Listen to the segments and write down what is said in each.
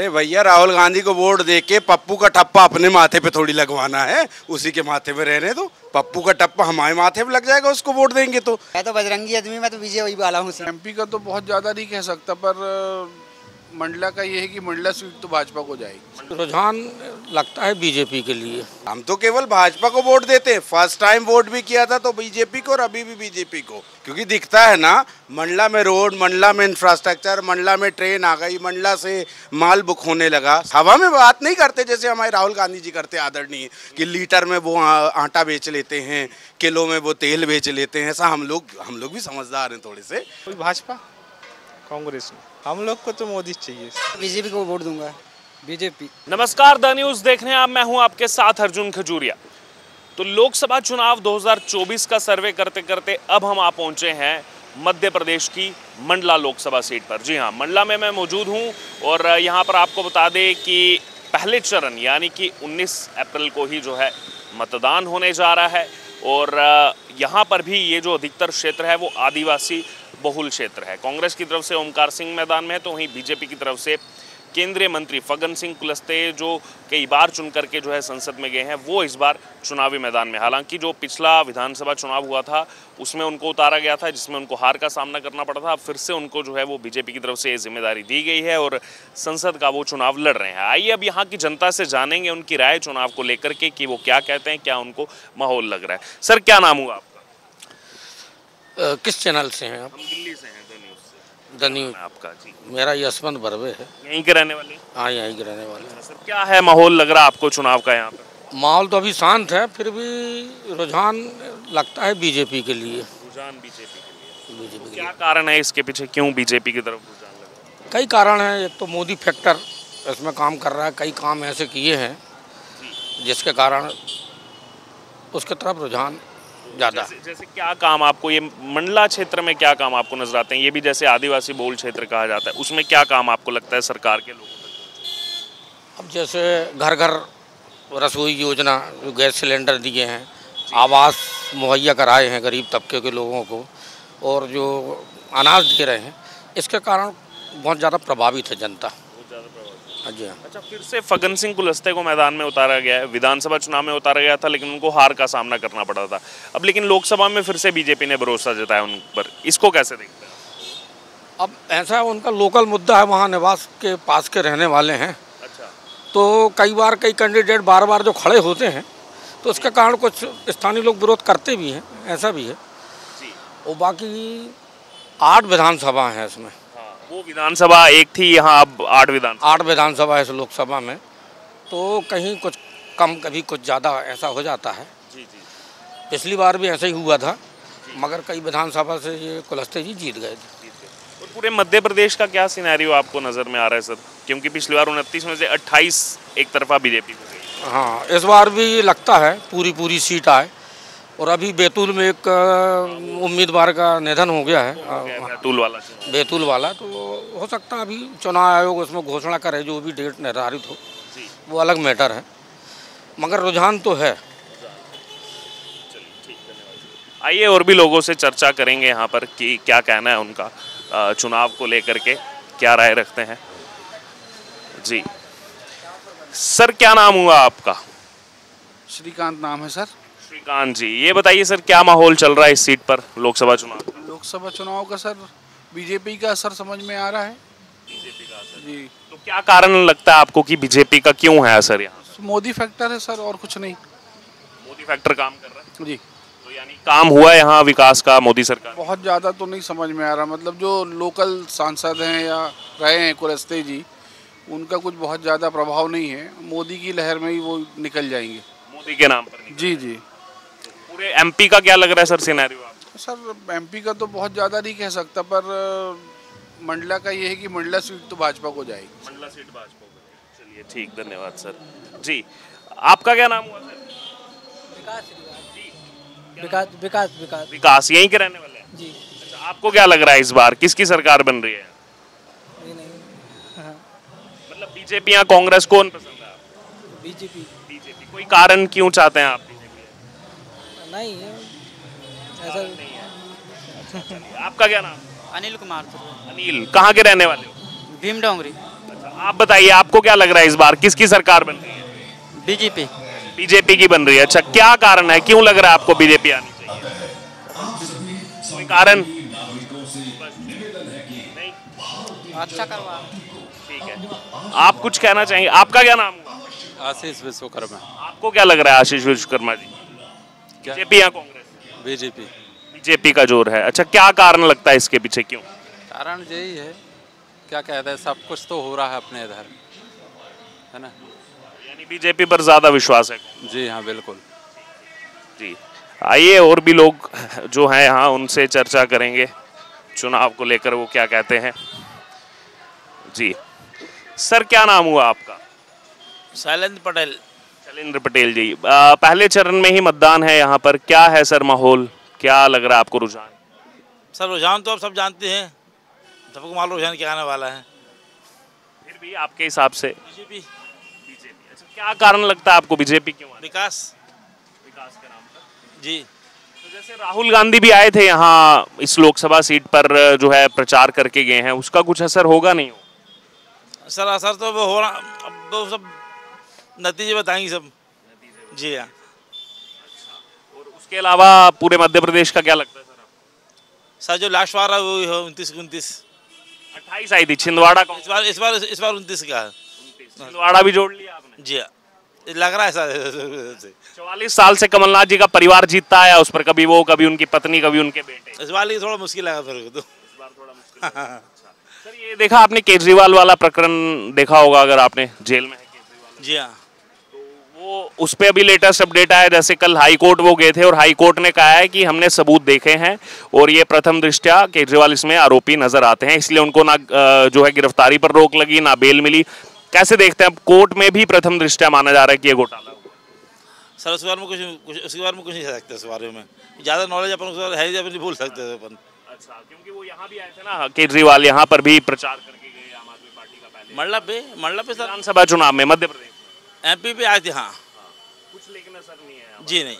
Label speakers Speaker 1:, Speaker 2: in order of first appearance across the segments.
Speaker 1: अरे भैया राहुल गांधी को वोट दे के पप्पू का टप्पा अपने माथे पे थोड़ी लगवाना है। उसी के माथे पे रहने दो पप्पू का टप्पा हमारे माथे पे लग जाएगा उसको वोट देंगे तो।
Speaker 2: मैं तो बजरंगी आदमी मैं तो विजय वही वाला हूँ
Speaker 3: एमपी का तो बहुत ज़्यादा नहीं कह सकता पर मंडला का ये है कि मंडला सीट तो भाजपा को जाएगी।
Speaker 4: रुझान लगता है बीजेपी के लिए।
Speaker 1: हम तो केवल भाजपा को वोट देते हैं। फ़र्स्ट टाइम वोट भी किया था तो बीजेपी को और अभी भी बीजेपी को। क्योंकि दिखता है ना मंडला में रोड मंडला में इंफ्रास्ट्रक्चर मंडला में ट्रेन आ गई मंडला से माल बुक होने लगा। हवा में बात नहीं करते जैसे हमारे राहुल गांधी जी करते आदरणीय कि लीटर में वो आटा बेच लेते हैं किलो में वो तेल बेच लेते हैं। ऐसा हम लोग हम लोग भी समझदार हैं थोड़े से।
Speaker 5: भाजपा? कांग्रेस में। हम लोग को तो मोदी चाहिए।
Speaker 2: बीजेपी को वोट दूँगा। बीजेपी।
Speaker 6: नमस्कार द न्यूज़ देखने आप। मैं हूँ आपके साथ अर्जुन खजूरिया। तो लोकसभा चुनाव 2024 का सर्वे करते करते अब हम आ पहुँचे हैं मध्य प्रदेश की मंडला लोकसभा सीट पर। जी हाँ मंडला में मैं मौजूद हूँ और यहाँ पर आपको बता दें कि पहले चरण यानी कि 19 अप्रैल को ही जो है मतदान होने जा रहा है और यहाँ पर भी ये जो अधिकतर क्षेत्र है वो आदिवासी बहुल क्षेत्र है। कांग्रेस की तरफ़ से ओमकार सिंह मैदान में है तो वहीं बीजेपी की तरफ़ से केंद्रीय मंत्री फगन सिंह कुलस्ते जो कई बार चुन करके जो है संसद में गए हैं, वो इस बार चुनावी मैदान में हालाँकि जो पिछला विधानसभा चुनाव हुआ था, उसमें उनको उतारा गया था, जिसमें उनको हार का सामना करना पड़ा था। अब फिर से उनको जो है वो बीजेपी की तरफ़ से ये ज़िम्मेदारी दी गई है और संसद का वो चुनाव लड़ रहे हैं। आइए अब यहाँ की जनता से जानेंगे उनकी राय चुनाव को लेकर के कि वो क्या कहते हैं, क्या उनको माहौल लग रहा है। सर, क्या नाम हुआ आपका?
Speaker 4: किस चैनल से हैं आप?
Speaker 6: हम दिल्ली से हैं द न्यूज़ से
Speaker 4: द न्यूज़
Speaker 6: आपका जी।
Speaker 4: मेरा यशवंत बर्वे है।
Speaker 6: यहीं के रहने वाले?
Speaker 4: हाँ यहीं के रहने वाले।
Speaker 6: सर क्या है माहौल लग रहा है आपको चुनाव का यहाँ पर?
Speaker 4: माहौल तो अभी शांत है फिर भी रुझान लगता है बीजेपी के लिए।
Speaker 6: रुझान बीजेपी के लिए।
Speaker 4: बीजेपी
Speaker 6: क्या कारण है इसके पीछे? क्यों बीजेपी की तरफ़ रुझान लग
Speaker 4: कई कारण हैं एक तो मोदी फैक्टर इसमें काम कर रहा है कई काम ऐसे किए हैं जिसके कारण उसके तरफ़ रुझान ज़्यादा।
Speaker 6: जैसे, जैसे क्या काम आपको ये मंडला क्षेत्र में क्या काम आपको नज़र आते हैं? ये भी जैसे आदिवासी बहुल क्षेत्र कहा जाता है। उसमें क्या काम आपको लगता है सरकार के लोगों तक?
Speaker 4: अब जैसे घर घर रसोई योजना जो गैस सिलेंडर दिए हैं आवास मुहैया कराए हैं गरीब तबके के लोगों को और जो अनाज दे रहे हैं इसके कारण बहुत ज़्यादा प्रभावित है जनता।
Speaker 6: अच्छा फिर से फगन सिंह कुलस्ते को मैदान में उतारा गया है। विधानसभा चुनाव में उतारा गया था लेकिन उनको हार का सामना करना पड़ा था। अब लेकिन लोकसभा में फिर से बीजेपी ने भरोसा जताया उन पर। इसको कैसे देखते हैं?
Speaker 4: अब ऐसा है उनका लोकल मुद्दा है वहाँ निवास के पास के रहने वाले हैं।
Speaker 6: अच्छा।
Speaker 4: तो कई बार कई कैंडिडेट बार बार जो खड़े होते हैं तो उसके कारण कुछ स्थानीय लोग विरोध करते भी हैं ऐसा भी है।
Speaker 6: जी।
Speaker 4: और बाकी आठ विधानसभा हैं इसमें।
Speaker 6: हाँ वो विधानसभा एक थी यहाँ अब आठ विधान
Speaker 4: आठ विधानसभा है लोकसभा में। तो कहीं कुछ कम कभी कुछ ज़्यादा ऐसा हो जाता है।
Speaker 6: जी जी।
Speaker 4: पिछली बार भी ऐसा ही हुआ था मगर कई विधानसभा से ये कुलस्ते जी जीत गए थे।
Speaker 6: और पूरे मध्य प्रदेश का क्या सिनेरियो आपको नज़र में आ रहा है सर? क्योंकि पिछली बार उनतीस में से 28 एक तरफा बीजेपी को
Speaker 4: हाँ इस बार भी लगता है पूरी पूरी सीट आए। और अभी बैतूल में एक उम्मीदवार का निधन हो गया है।
Speaker 6: बैतूल वाला
Speaker 4: बैतूल वाला तो हो सकता है अभी चुनाव आयोग उसमें घोषणा करे जो भी डेट निर्धारित हो
Speaker 6: जी।
Speaker 4: वो अलग मैटर है। मगर रुझान तो है।
Speaker 6: आइए और भी लोगों से चर्चा करेंगे यहाँ पर कि क्या कहना है उनका चुनाव को लेकर के क्या राय रखते हैं। जी। सर क्या नाम हुआ आपका?
Speaker 3: श्रीकांत नाम है सर।
Speaker 6: श्रीकांत जी ये बताइए सर क्या माहौल चल रहा है इस सीट पर लोकसभा चुनाव?
Speaker 3: लोकसभा चुनाव का सर बीजेपी का असर समझ में आ रहा है। बीजेपी का असर? जी।
Speaker 6: तो क्या कारण लगता है आपको कि बीजेपी का क्यों है असर यहाँ?
Speaker 3: मोदी फैक्टर है सर और कुछ नहीं।
Speaker 6: मोदी फैक्टर काम कर रहा है?
Speaker 3: जी।
Speaker 6: तो यानी काम हुआ है यहाँ विकास का मोदी सरकार?
Speaker 3: बहुत ज़्यादा तो नहीं समझ में आ रहा। मतलब जो लोकल सांसद हैं या रहे हैं कुलस्ते जी उनका कुछ बहुत ज़्यादा प्रभाव नहीं है। मोदी की लहर में ही वो निकल जाएँगे।
Speaker 6: मोदी के नाम पर
Speaker 3: जी जी।
Speaker 6: पूरे एमपी का क्या लग रहा है सर सिनेरियो आपको?
Speaker 3: सर एमपी का तो बहुत ज़्यादा नहीं कह सकता पर मंडला का ये है कि मंडला सीट तो भाजपा को जाएगी।
Speaker 6: मंडला सीट भाजपा को चलिए ठीक धन्यवाद सर। जी आपका क्या नाम हुआ सर?
Speaker 2: विकास विकास विकास
Speaker 6: विकास। यहीं के रहने वाले हैं?
Speaker 2: जी।
Speaker 6: अच्छा, आपको क्या लग रहा है इस बार? किसकी सरकार बन रही है?
Speaker 2: नहीं। हाँ।
Speaker 6: मतलब बीजेपी या कांग्रेस कौन पसंद है
Speaker 2: बीजेपी।
Speaker 6: बीजेपी। कोई कारण क्यों चाहते हैं आप? बीजेपी
Speaker 2: नहीं है। ऐसा
Speaker 6: आपका क्या नाम?
Speaker 7: अनिल कुमार
Speaker 6: अनिल कहाँ के रहने वाले हो?
Speaker 7: भीम डोंगरी।
Speaker 6: अच्छा आप बताइए आपको क्या लग रहा है इस बार? किसकी सरकार बन रही है?
Speaker 2: बीजेपी
Speaker 6: बीजेपी की बन रही है। अच्छा क्या कारण है? क्यों लग रहा है आपको बीजेपी आनी चाहिए? कोई कारण? नहीं।
Speaker 2: अच्छा करवा।
Speaker 6: ठीक है। आप कुछ कहना चाहेंगे? आपका क्या नाम हुआ?
Speaker 7: आशीष विश्वकर्मा।
Speaker 6: आपको क्या लग रहा है आशीष विश्वकर्मा जी? बीजेपी या कांग्रेस?
Speaker 7: बीजेपी।
Speaker 6: बीजेपी का ज़ोर है। अच्छा क्या कारण लगता है इसके पीछे क्यों?
Speaker 7: कारण यही है। क्या कहते हैं सब कुछ तो हो रहा है अपने इधर। है ना?
Speaker 6: यानी बीजेपी पर ज़्यादा विश्वास है?
Speaker 7: जी हाँ बिल्कुल।
Speaker 6: जी। आइए और भी लोग जो हैं यहाँ उनसे चर्चा करेंगे। चुनाव को लेकर वो क्या कहते हैं। जी। सर क्या नाम हुआ आपका?
Speaker 8: शैलेंद्र पटेल।
Speaker 6: शैलेंद्र पटेल जी आ, पहले चरण में ही मतदान है यहाँ पर। क्या है सर माहौल? क्या लग रहा है आपको रुझान?
Speaker 8: सर रुझान तो आप सब जानते हैं। सबको मालूम रुझान क्या आने वाला है।
Speaker 6: फिर भी आपके हिसाब से?
Speaker 8: बीजेपी।
Speaker 6: बीजेपी। अच्छा क्या कारण लगता है आपको बीजेपी क्यों
Speaker 8: विकास।
Speaker 6: विकास के नाम पर।
Speaker 8: जी।
Speaker 6: तो जैसे राहुल गांधी भी आए थे यहाँ इस लोकसभा सीट पर जो है प्रचार करके गए हैं उसका कुछ असर होगा नहीं? हो
Speaker 8: सर असर तो वो हो रहा अब वो सब नतीजे बताएँगे सब। जी हाँ।
Speaker 6: और उसके अलावा पूरे मध्य प्रदेश का क्या लगता है सर
Speaker 8: सर जो लास्ट बार है वो उनतीस उनतीस।
Speaker 6: अट्ठाईस आई थी छिंदवाड़ा
Speaker 8: इस बार इस बार इस बार उनतीस का
Speaker 6: छिंदवाड़ा भी जोड़ लिया आपने?
Speaker 8: जी हाँ। लग रहा है सर।
Speaker 6: चौवालीस साल से कमलनाथ जी का परिवार जीतता आया उस पर कभी वो कभी उनकी पत्नी कभी उनके बेटे।
Speaker 8: इस बार लिए थोड़ा मुश्किल लगा मेरे को तो।
Speaker 6: सर ये देखा आपने केजरीवाल वाला प्रकरण देखा होगा अगर आपने जेल में है केजरीवाल।
Speaker 8: जी हाँ।
Speaker 6: वो उस पे अभी लेटेस्ट अपडेट आया जैसे कल हाई कोर्ट वो गए थे और हाई कोर्ट ने कहा है कि हमने सबूत देखे हैं और ये प्रथम दृष्टया केजरीवाल इसमें आरोपी नज़र आते हैं इसलिए उनको ना जो है गिरफ्तारी पर रोक लगी ना बेल मिली। कैसे देखते हैं अब कोर्ट में भी प्रथम दृष्टया माना जा रहा है कि ये घोटाला
Speaker 8: सर उसके बारे में कुछ कुछ उसके बारे में कुछ नहीं कह सकते उस बारे में। ज़्यादा नॉलेज अपन उसके बारे है नहीं, अपन बोल सकते अपन।
Speaker 6: अच्छा क्योंकि वो यहाँ भी आए थे ना केजरीवाल यहाँ पर भी प्रचार करके गए आम आदमी पार्टी का पहले।
Speaker 8: मंडला पे मंडला पे सर।
Speaker 6: विधानसभा चुनाव में मध्य प्रदेश। में
Speaker 8: एमपी पे आए थे हाँ।
Speaker 6: कुछ लेकिन असर नहीं है
Speaker 8: जी नहीं।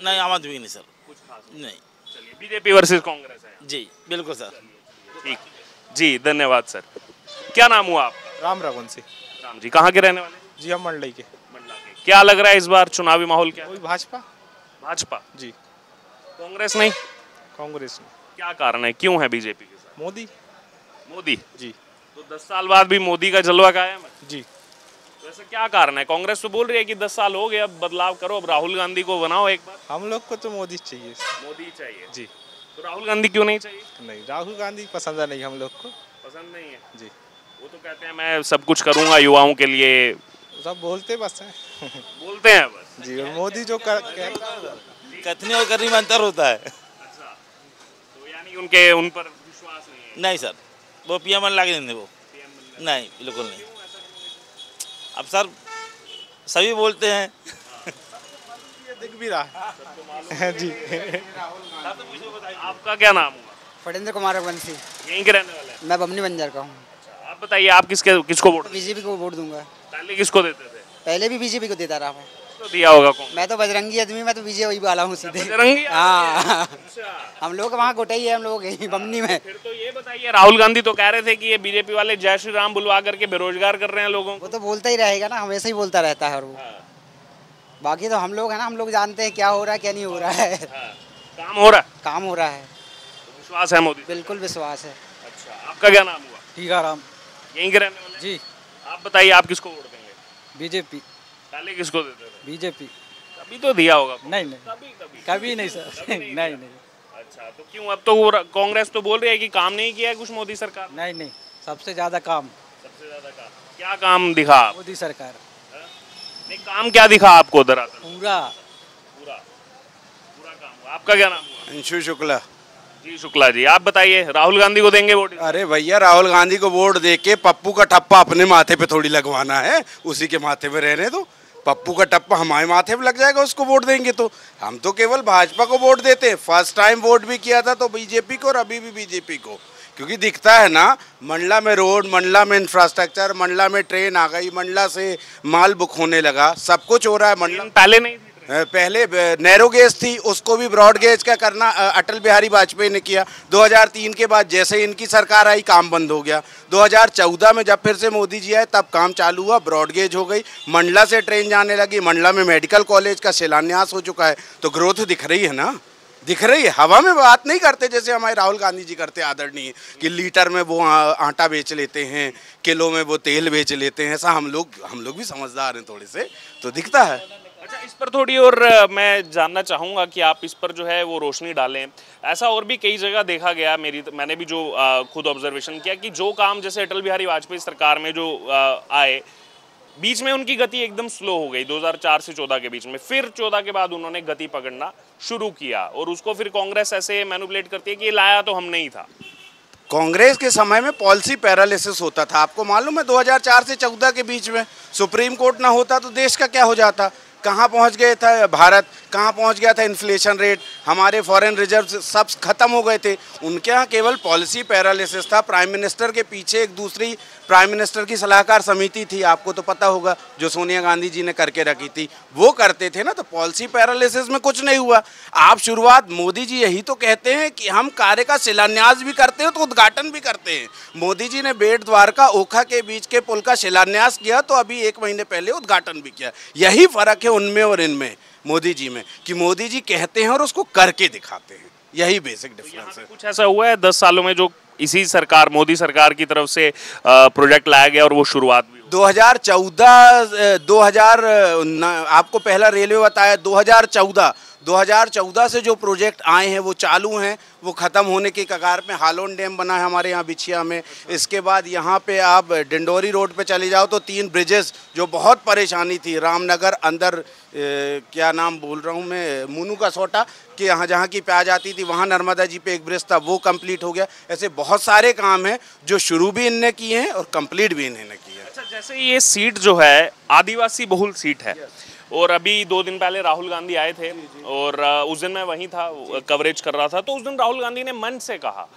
Speaker 8: नहीं आम आदमी नहीं सर।
Speaker 6: कुछ खास
Speaker 8: नहीं।
Speaker 6: चलिए बीजेपी वर्सेस कांग्रेस है।
Speaker 8: जी बिल्कुल सर।
Speaker 6: ठीक। जी धन्यवाद सर। क्या नाम हुआ आपका?
Speaker 5: राम रघुवंशी
Speaker 6: राम जी कहाँ के रहने वाले?
Speaker 5: जी हम मंडलई के।
Speaker 6: मंडला के। क्या लग रहा है इस बार चुनावी माहौल क्या
Speaker 5: भाजपा।
Speaker 6: भाजपा?
Speaker 5: जी।
Speaker 6: कांग्रेस नहीं?
Speaker 5: कांग्रेस में
Speaker 6: क्या कारण है? क्यों है बीजेपी के साथ?
Speaker 5: मोदी।
Speaker 6: मोदी?
Speaker 5: जी।
Speaker 6: तो दस साल बाद भी मोदी का जलवा कायम है।
Speaker 5: जी।
Speaker 6: ऐसा क्या कारण है? कांग्रेस तो बोल रही है कि दस साल हो गए अब बदलाव करो अब राहुल गांधी को बनाओ एक बार।
Speaker 5: हम लोग को तो मोदी चाहिए।
Speaker 6: मोदी चाहिए?
Speaker 5: जी।
Speaker 6: तो राहुल गांधी क्यों नहीं चाहिए?
Speaker 5: नहीं राहुल गांधी पसंद है नहीं हम लोग को।
Speaker 6: पसंद नहीं है?
Speaker 5: जी।
Speaker 6: वो तो कहते हैं मैं सब कुछ करूँगा युवाओं के लिए।
Speaker 5: सब बोलते बस हैं।
Speaker 6: बोलते हैं बस।
Speaker 5: जी मोदी जो कर
Speaker 8: कथनी और करनी में अंतर होता है।
Speaker 6: तो यानी उनके उन पर विश्वास नहीं है?
Speaker 8: नहीं सर वो पीएम लागे नहीं वो। नहीं बिल्कुल नहीं। अब सर सभी बोलते हैं।
Speaker 5: दिख भी रहा। है जी।
Speaker 6: आपका क्या नाम हुआ?
Speaker 2: फटेंद्र कुमार रघुवंशी
Speaker 6: यहीं के रहने वाले हैं?
Speaker 2: मैं बमनी बंजर का हूँ।
Speaker 6: आप बताइए आप किसके किसको वोट
Speaker 2: बीजेपी को वोट दूँगा।
Speaker 6: पहले किसको देते थे?
Speaker 2: पहले भी बीजेपी को देता रहा मैं।
Speaker 6: तो दिया होगा कौन?
Speaker 2: मैं तो बजरंगी आदमी मैं तो विजय वही वाला हूँ सीधे।
Speaker 6: बजरंगी
Speaker 2: हाँ।
Speaker 6: अच्छा।
Speaker 2: हम लोग वहाँ गोटा ही है हम लोग यहीं बमनी में।
Speaker 6: फिर तो ये बताइए राहुल गांधी तो कह रहे थे कि ये बीजेपी वाले जय श्री राम बुलवा करके बेरोजगार कर रहे हैं लोगों को।
Speaker 2: वो तो बोलता ही रहेगा ना हमेशा ही बोलता रहता है और वो। बाकी तो हम लोग है ना हम लोग जानते हैं क्या हो रहा है क्या नहीं हो रहा है।
Speaker 6: हाँ, काम हो रहा है?
Speaker 2: काम हो रहा है।
Speaker 6: विश्वास है मोदी
Speaker 2: बिल्कुल विश्वास है।
Speaker 6: अच्छा आपका क्या नाम हुआ?
Speaker 2: टीकाराम
Speaker 6: यहीं के रहने वाले
Speaker 2: जी।
Speaker 6: आप बताइए आप किसको वोट देंगे?
Speaker 2: बीजेपी।
Speaker 6: पहले किसको देते थे
Speaker 2: बीजेपी।
Speaker 6: अभी तो दिया होगा।
Speaker 2: नहीं नहीं।
Speaker 6: कभी कभी
Speaker 2: कभी नहीं सर। नहीं नहीं
Speaker 6: अच्छा तो क्यों? अब तो कांग्रेस तो बोल रही है कि काम नहीं किया है कुछ मोदी सरकार।
Speaker 2: नहीं नहीं। सबसे ज़्यादा काम।
Speaker 6: सबसे ज़्यादा काम। क्या काम दिखा
Speaker 2: मोदी सरकार।
Speaker 6: नहीं काम क्या दिखा आपको दरअसल?
Speaker 2: पूरा।
Speaker 6: पूरा। पूरा काम हुआ। आपका क्या नाम हुआ?
Speaker 1: अंशु शुक्ला।
Speaker 6: जी शुक्ला जी। आप बताइए राहुल गांधी को देंगे वोट?
Speaker 1: अरे भैया राहुल गांधी को वोट दे के पप्पू का ठप्पा अपने माथे पे थोड़ी लगवाना है। उसी के माथे पे रहने दो। पप्पू का टप्पा हमारे माथे पे लग जाएगा, उसको वोट देंगे तो। हम तो केवल भाजपा को वोट देते हैं। फ़र्स्ट टाइम वोट भी किया था तो बीजेपी को और अभी भी बीजेपी को। क्योंकि दिखता है ना, मंडला में रोड, मंडला में इंफ्रास्ट्रक्चर मंडला में ट्रेन आ गई, मंडला से माल बुक होने लगा, सब कुछ हो रहा है, मंडला
Speaker 6: पहले नहीं
Speaker 1: पहले नैरो गेज थी, उसको भी ब्रॉड गेज का करना अटल बिहारी वाजपेयी ने किया। 2003 के बाद जैसे इनकी सरकार आई, काम बंद हो गया। 2014 में जब फिर से मोदी जी आए, तब काम चालू हुआ, ब्रॉड गेज हो गई। मंडला से ट्रेन जाने लगी। मंडला में मेडिकल कॉलेज का शिलान्यास हो चुका है। तो ग्रोथ दिख रही है ना? दिख रही है। हवा में बात नहीं करते जैसे हमारे राहुल गांधी जी करते आदरणीय, कि लीटर में वो आटा बेच लेते हैं, किलो में वो तेल बेच लेते हैं। ऐसा हम लोग हम लोग भी समझदार हैं थोड़े से तो दिखता है।
Speaker 6: अच्छा इस पर थोड़ी और मैं जानना चाहूँगा कि आप इस पर जो है वो रोशनी डालें। ऐसा और भी कई जगह देखा गया मेरी मैंने भी जो अ, खुद ऑब्जर्वेशन किया कि जो काम जैसे अटल बिहारी वाजपेयी सरकार में जो अ, आए बीच में उनकी गति एकदम स्लो हो गई 2004 से 14 के बीच में। फिर 14 के बाद उन्होंने गति पकड़ना शुरू किया और उसको फिर कांग्रेस ऐसे मैनुपलेट करती है कि लाया तो हम नहीं था।
Speaker 1: कांग्रेस के समय में पॉलिसी पैरालिसिस होता था। आपको मालूम है 2004 से 14 के बीच में सुप्रीम कोर्ट ना होता तो देश का क्या हो जाता? कहाँ पहुँच गए था भारत? कहाँ पहुँच गया था इन्फ्लेशन रेट हमारे फॉरेन रिज़र्व सब खत्म हो गए थे। उनके यहाँ केवल पॉलिसी पैरालिसिस था। प्राइम मिनिस्टर के पीछे एक दूसरी प्राइम मिनिस्टर की सलाहकार समिति थी आपको तो पता होगा जो सोनिया गांधी जी ने करके रखी थी वो करते थे ना तो पॉलिसी पैरालिसिस में कुछ नहीं हुआ। आप शुरुआत मोदी जी यही तो कहते हैं कि हम कार्य का शिलान्यास भी करते हैं तो उद्घाटन भी करते हैं। मोदी जी ने बेट द्वारका ओखा के बीच के पुल का शिलान्यास किया तो अभी एक महीने पहले उद्घाटन भी किया। यही फ़र्क है उनमें और इनमें मोदी जी में कि मोदी जी कहते हैं और उसको करके दिखाते हैं। यही बेसिक डिफरेंस है।
Speaker 6: कुछ ऐसा हुआ है दस सालों में जो इसी सरकार, मोदी सरकार की तरफ़ से प्रोजेक्ट लाया गया और वो शुरुआत भी हुई।
Speaker 1: 2014 2000 न- आपको पहला रेलवे बताया 2014 2014 से जो प्रोजेक्ट आए हैं वो चालू हैं वो ख़त्म होने के कगार में हालोन डैम बना है हमारे यहाँ बिछिया में। इसके बाद यहाँ पे आप डिंडोरी रोड पे चले जाओ तो तीन ब्रिजेस जो बहुत परेशानी थी रामनगर अंदर ए, क्या नाम बोल रहा हूँ मैं मुनू का सोटा कि यहाँ जहाँ की प्याज आती थी वहाँ नर्मदा जी पे एक ब्रिज था वो कंप्लीट हो गया। ऐसे बहुत सारे काम हैं जो शुरू भी इनने किए हैं और कंप्लीट भी इन्होंने किए हैं।
Speaker 6: अच्छा जैसे ये सीट जो है आदिवासी बहुल सीट है और अभी दो दिन पहले राहुल गांधी आए थे और उस दिन मैं वहीं था कवरेज कर रहा था। तो उस दिन राहुल गांधी ने मन से कहा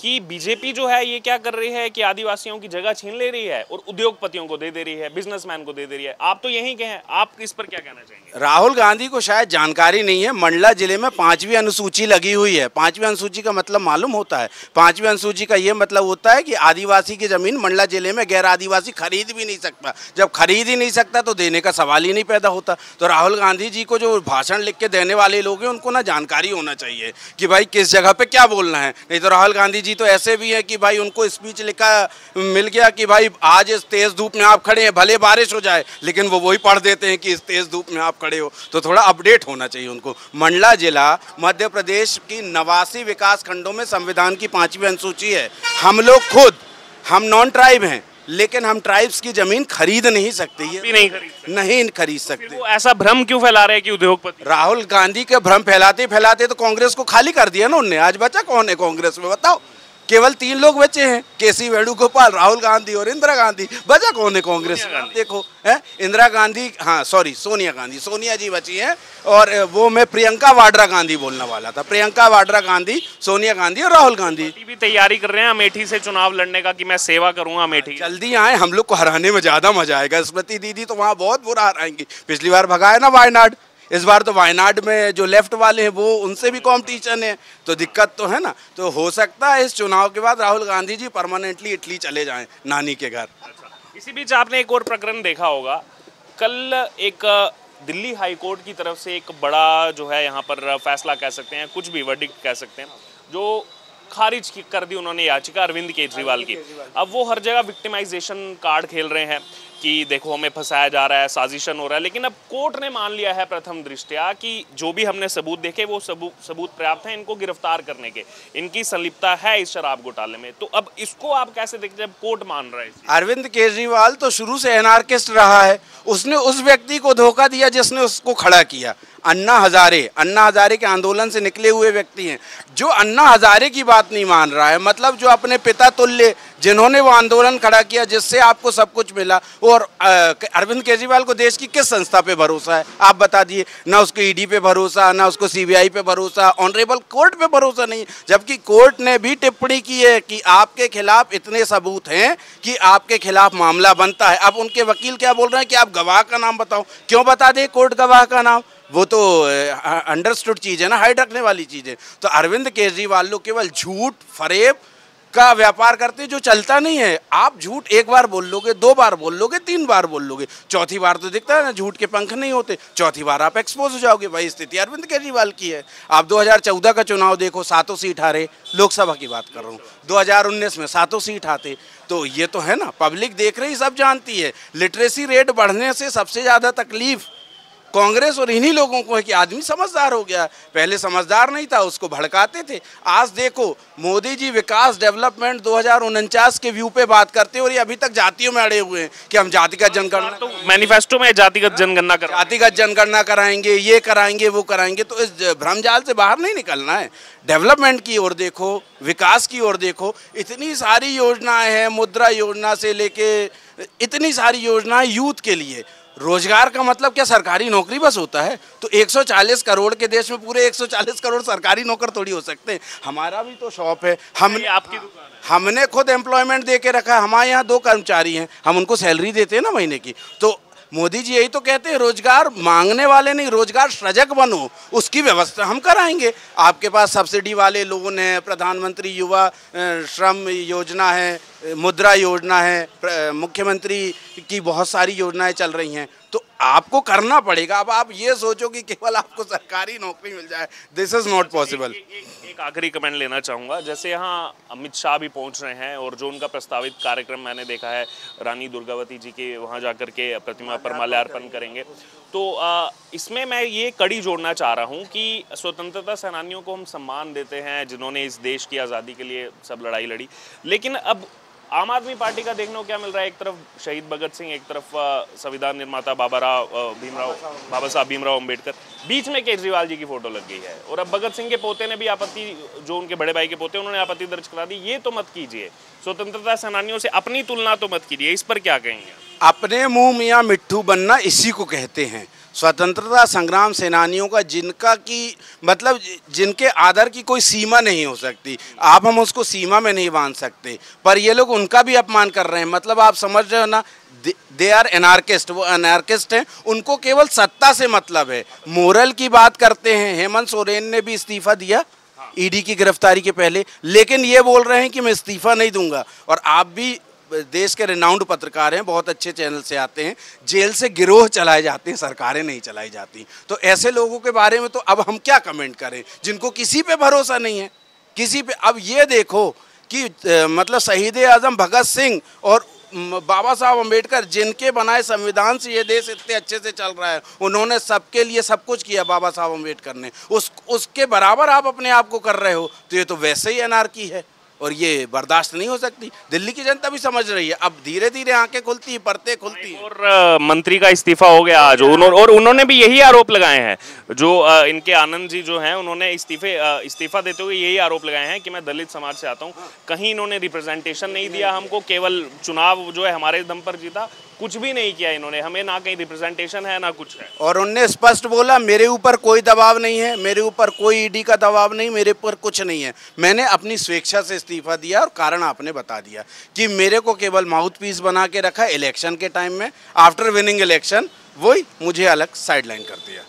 Speaker 6: कि बीजेपी जो है, ये क्या कर रही है कि आदिवासियों की जगह छीन ले रही है और उद्योगपतियों को दे दे रही है बिजनेसमैन को दे दे रही है। आप तो यही के हैं, आप इस पर क्या कहना चाहेंगे?
Speaker 1: राहुल गांधी को शायद जानकारी नहीं है, मंडला ज़िले में पांचवी अनुसूची लगी हुई है। पांचवी अनुसूची का मतलब मालूम होता है। पांचवी अनुसूची का ये मतलब होता है कि आदिवासी की ज़मीन मंडला ज़िले में गैर आदिवासी खरीद भी नहीं सकता। जब खरीद ही नहीं सकता तो देने का सवाल ही नहीं पैदा होता। तो राहुल गांधी जी को जो भाषण लिख के देने वाले लोग हैं, उनको ना जानकारी होना चाहिए कि भाई किस जगह पे क्या बोलना है। नहीं तो राहुल गांधी जी तो ऐसे भी है कि भाई उनको स्पीच लिखा मिल गया कि भाई आज इस तेज धूप में आप खड़े हैं भले बारिश हो जाए लेकिन वो वही पढ़ देते हैं कि इस तेज धूप में आप खड़े हो। तो थोड़ा अपडेट होना चाहिए उनको। मंडला जिला मध्य प्रदेश की नवासी विकास खंडों में संविधान की पांचवी अनुसूची है। हम लोग खुद हम नॉन ट्राइब हैं लेकिन हम ट्राइब्स की ज़मीन खरीद नहीं सकते। ये
Speaker 6: नहीं खरीद सकते।
Speaker 1: नहीं खरीद सकते।
Speaker 6: वो ऐसा भ्रम क्यों फैला रहे हैं कि उद्योगपति?
Speaker 1: राहुल गांधी के भ्रम फैलाते फैलाते तो कांग्रेस को खाली कर दिया ना उनने। आज बचा कौन है कांग्रेस में? बताओ। केवल तीन लोग बचे हैं केसी वेणुगोपाल राहुल गांधी और इंदिरा गांधी। बचा कौन है कांग्रेस। देखो है? इंदिरा गांधी हाँ सॉरी सोनिया गांधी। सोनिया जी बची हैं और वो मैं प्रियंका वाड्रा गांधी बोलने वाला था। प्रियंका वाड्रा गांधी सोनिया गांधी और राहुल गांधी।
Speaker 6: भी तैयारी कर रहे हैं अमेठी से चुनाव लड़ने का कि मैं सेवा करूँगा अमेठी।
Speaker 1: जल्दी आए हम लोग को हराने में ज़्यादा मज़ा आएगा। स्मृति दीदी तो वहाँ बहुत बुरा हराएँगी। पिछली बार भगाए ना वायनाड। इस बार तो वायनाड में जो लेफ़्ट वाले हैं वो उनसे भी कॉम्पिटिशन है। तो दिक्कत तो है ना? तो हो सकता है इस चुनाव के बाद राहुल गांधी जी परमानेंटली इटली चले जाएँ नानी के घर।
Speaker 6: इसी बीच आपने एक और प्रकरण देखा होगा। कल एक दिल्ली हाई कोर्ट की तरफ़ से एक बड़ा जो है यहाँ पर फैसला कह सकते हैं कुछ भी वर्डिक्ट कह सकते हैं जो खारिज कर दी उन्होंने याचिका अरविंद केजरीवाल की। अब वो हर जगह विक्टिमाइजेशन कार्ड खेल रहे हैं। कि देखो, हमें फंसाया जा रहा है, साजिशन हो रहा है, लेकिन अब कोर्ट ने मान लिया है प्रथम दृष्टया कि जो भी हमने सबूत देखे, वो सबूत सबूत पर्याप्त हैं इनको गिरफ़्तार करने के। इनकी संलिप्तता है इस शराब घोटाले में। तो अब इसको आप कैसे देखते हैं कोर्ट मान रहा है?
Speaker 1: अरविंद केजरीवाल तो शुरू से एनार्किस्ट रहा है। उसने उस व्यक्ति को धोखा दिया जिसने उसको खड़ा किया। अन्ना हजारे अन्ना हजारे के आंदोलन से निकले हुए व्यक्ति हैं। जो अन्ना हजारे की बात नहीं मान रहा है मतलब जो अपने पिता तुल्य, जिन्होंने वो आंदोलन खड़ा किया, जिससे आपको सब कुछ मिला, और अरविंद केजरीवाल को देश की किस संस्था पे भरोसा है? आप बता दिए, ना उसको ईडी पे भरोसा, ना उसको सीबीआई पे भरोसा ऑनरेबल कोर्ट पे भरोसा नहीं, जबकि कोर्ट ने भी टिप्पणी की है कि आपके खिलाफ इतने सबूत हैं कि आपके खिलाफ मामला बनता है। अब उनके वकील क्या बोल रहे हैं कि आप गवाह का नाम बताओ? क्यों बता दें कोर्ट गवाह का नाम? वो तो अंडरस्टूड चीज़ है ना हाइट रखने वाली चीज़ है। तो अरविंद केजरीवाल लोग केवल झूठ, फरेब का व्यापार करते जो चलता नहीं है। आप झूठ एक बार बोल लोगे, दो बार बोल लोगे, तीन बार बोल लोगे। चौथी बार तो दिखता है ना, झूठ के पंख नहीं होते। चौथी बार आप एक्सपोज हो जाओगे, वही स्थिति अरविंद केजरीवाल की है। आप 2014 का चुनाव देखो, सातों सीट हारे, लोकसभा की बात कर रहा हूँ। 2019 में सातों सीट आते तो ये तो है ना पब्लिक देख रही, सब जानती है। लिटरेसी रेट बढ़ने से सबसे ज़्यादा तकलीफ़ कांग्रेस और इन्हीं लोगों को है कि आदमी समझदार हो गया। पहले समझदार नहीं था उसको भड़काते थे। आज देखो मोदी जी विकास डेवलपमेंट दो हज़ार उनचास के व्यू पे बात करते हैं और ये अभी तक जातियों में अड़े हुए हैं कि हम जातिगत जनगणना
Speaker 6: तो मैनिफेस्टो में जातिगत जनगणना कर
Speaker 1: जातिगत जनगणना कराएँगे ये कराएँगे वो कराएँगे। तो इस भ्रमजाल से बाहर नहीं निकलना है। डेवलपमेंट की ओर देखो विकास की ओर देखो इतनी सारी योजनाएँ हैं मुद्रा योजना से लेके इतनी सारी योजनाएँ यूथ के लिए। रोज़गार का मतलब क्या सरकारी नौकरी बस होता है? तो 140 करोड़ के देश में पूरे 140 करोड़ सरकारी नौकर थोड़ी हो सकते हैं। हमारा भी तो शॉप है। हम
Speaker 6: आपकी दुकान है।
Speaker 1: हमने खुद एम्प्लॉयमेंट दे के रखा है। हमारे यहाँ दो कर्मचारी हैं। हम उनको सैलरी देते हैं ना महीने की। तो मोदी जी यही तो कहते हैं, रोज़गार मांगने वाले नहीं, रोज़गार सजग बनो, उसकी व्यवस्था हम कराएँगे। आपके पास सब्सिडी वाले लोन है, प्रधानमंत्री युवा श्रम योजना है, मुद्रा योजना है मुख्यमंत्री की बहुत सारी योजनाएँ चल रही हैं। तो आपको करना पड़ेगा। अब आप ये सोचो कि केवल आपको सरकारी नौकरी मिल जाए। दिस इज़ नॉट पॉसिबल
Speaker 6: एक आखिरी कमेंट लेना चाहूँगा। जैसे यहाँ अमित शाह भी पहुँच रहे हैं और जो उनका प्रस्तावित कार्यक्रम मैंने देखा है रानी दुर्गावती जी के वहाँ जाकर के प्रतिमा पर माल्यार्पण करेंगे। तो आ, इसमें मैं ये कड़ी जोड़ना चाह रहा हूँ कि स्वतंत्रता सेनानियों को हम सम्मान देते हैं जिन्होंने इस देश की आज़ादी के लिए सब लड़ाई लड़ी। लेकिन अब आम आदमी पार्टी का देखने को क्या मिल रहा है? एक तरफ़ शहीद भगत सिंह, एक तरफ़ संविधान निर्माता बाबा राव भीमराव, बाबा साहब भीमराव अंबेडकर बीच में केजरीवाल जी की फ़ोटो लग गई है और अब भगत सिंह के पोते ने भी आपत्ति, जो उनके बड़े भाई के पोते उन्होंने आपत्ति दर्ज करा दी। ये तो मत कीजिए। स्वतंत्रता सेनानियों से अपनी तुलना तो मत कीजिए। इस पर क्या कहेंगे?
Speaker 1: अपने मुँह मियाँ मिट्टू बनना इसी को कहते हैं। स्वतंत्रता संग्राम सेनानियों का जिनका की मतलब जिनके आदर की कोई सीमा नहीं हो सकती। आप हम उसको सीमा में नहीं बाँध सकते। पर ये लोग उनका भी अपमान कर रहे हैं। मतलब आप समझ रहे हो ना? दे आर एनार्किस्ट वो एनार्किस्ट हैं। उनको केवल सत्ता से मतलब है। मोरल की बात करते हैं। हेमंत सोरेन ने भी इस्तीफा दिया ईडी की गिरफ्तारी के पहले। लेकिन ये बोल रहे हैं कि मैं इस्तीफा नहीं दूँगा। और आप भी देश के रिनाउंड पत्रकार हैं, बहुत अच्छे चैनल से आते हैं। जेल से गिरोह चलाए जाते हैं, सरकारें नहीं चलाई जाती। तो ऐसे लोगों के बारे में तो अब हम क्या कमेंट करें? जिनको किसी पे भरोसा नहीं है, किसी पे अब ये देखो कि मतलब शहीद आज़म भगत सिंह और बाबा साहब अंबेडकर जिनके बनाए संविधान से ये देश इतने अच्छे से चल रहा है, उन्होंने सबके लिए सब कुछ किया बाबा साहब अंबेडकर ने। उस, उसके बराबर आप अपने आप को कर रहे हो तो ये तो वैसे ही अनारकी है। और ये बर्दाश्त नहीं हो सकती। दिल्ली की जनता भी समझ रही है। अब धीरे धीरे आँखें खुलती है, परतें खुलती
Speaker 6: और मंत्री का इस्तीफा हो गया आज। और उन्होंने भी यही आरोप लगाए हैं। जो इनके आनंद जी जो हैं, उन्होंने इस्तीफे इस्तीफा देते हुए यही आरोप लगाए हैं कि मैं दलित समाज से आता हूँ। कहीं इन्होंने रिप्रेजेंटेशन नहीं दिया हमको, केवल चुनाव जो है हमारे दम पर जीता। कुछ भी नहीं किया इन्होंने। हमें ना कहीं रिप्रेजेंटेशन है, ना कुछ है।
Speaker 1: और उनने स्पष्ट बोला, मेरे ऊपर कोई दबाव नहीं है, मेरे ऊपर कोई ईडी का दबाव नहीं, मेरे ऊपर कुछ नहीं है। मैंने अपनी स्वेच्छा से इस्तीफा दिया और कारण आपने बता दिया कि मेरे को केवल माउथ पीस बना के रखा इलेक्शन के टाइम में आफ्टर विनिंग इलेक्शन वही मुझे अलग साइडलाइन कर दिया।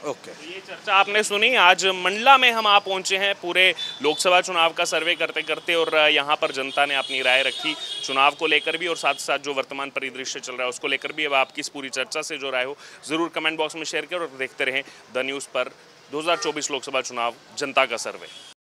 Speaker 1: ओके
Speaker 6: तो ये चर्चा आपने सुनी। आज मंडला में हम आप पहुँचे हैं पूरे लोकसभा चुनाव का सर्वे करते करते और यहाँ पर जनता ने अपनी राय रखी चुनाव को लेकर भी और साथ साथ जो वर्तमान परिदृश्य चल रहा है उसको लेकर भी। अब आपकी इस पूरी चर्चा से जो राय हो ज़रूर कमेंट बॉक्स में शेयर करें और देखते रहें द न्यूज़ पर 2024 लोकसभा चुनाव जनता का सर्वे।